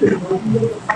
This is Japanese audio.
もう。